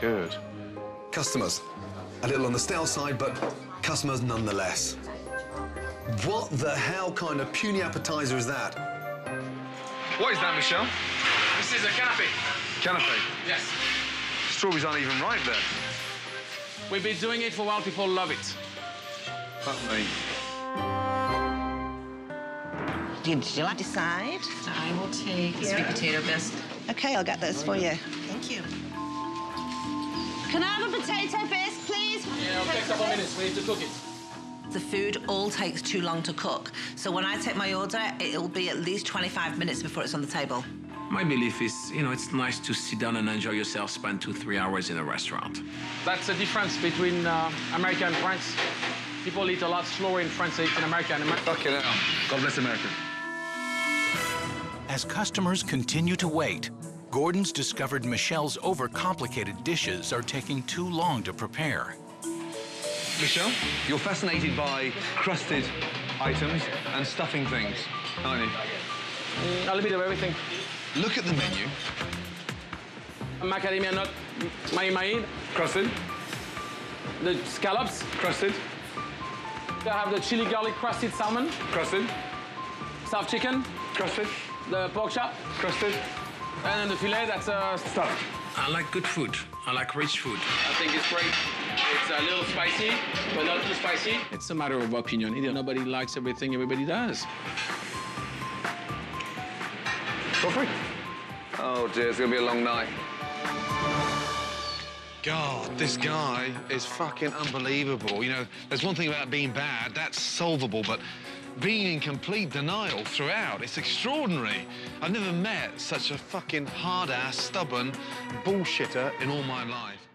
good. Customers. A little on the stale side, but customers nonetheless. What the hell kind of puny appetizer is that? What is that, Michelle? This is a canapé. Canapé. Yes. Strawberries aren't even ripe then. We've been doing it for a while. People love it. Fuck me. Did you like decide? I will take the sweet potato bisque. Okay, I'll get those for you. Thank you. Can I have a potato bisque, please? Yeah, it'll take a couple minutes. We need to cook it. The food all takes too long to cook. So when I take my order, it'll be at least 25 minutes before it's on the table. My belief is, you know, it's nice to sit down and enjoy yourself, spend two, three hours in a restaurant. That's the difference between uh, America and France. People eat a lot slower in France than in America. And Amer- Fucking hell. God bless America. As customers continue to wait, Gordon's discovered Michelle's overcomplicated dishes are taking too long to prepare. Michelle, you're fascinated by crusted items and stuffing things, aren't you? Mm, a little bit of everything. Look at the menu. Macadamia nut, mahi mahi, Crusted, the scallops. crusted, I have the chili garlic crusted salmon, crusted, stuffed chicken, crusted, the pork chop, crusted. And then the filet. That's uh, Stuffed. I like good food. I like rich food. I think it's great. It's a little spicy, but not too spicy. It's a matter of opinion. You know, Nobody likes everything everybody does. For free. Oh dear, it's gonna be a long night. God, this guy is fucking unbelievable. You know, there's one thing about being bad, that's solvable, but being in complete denial throughout, it's extraordinary. I've never met such a fucking hard-ass, stubborn bullshitter in all my life.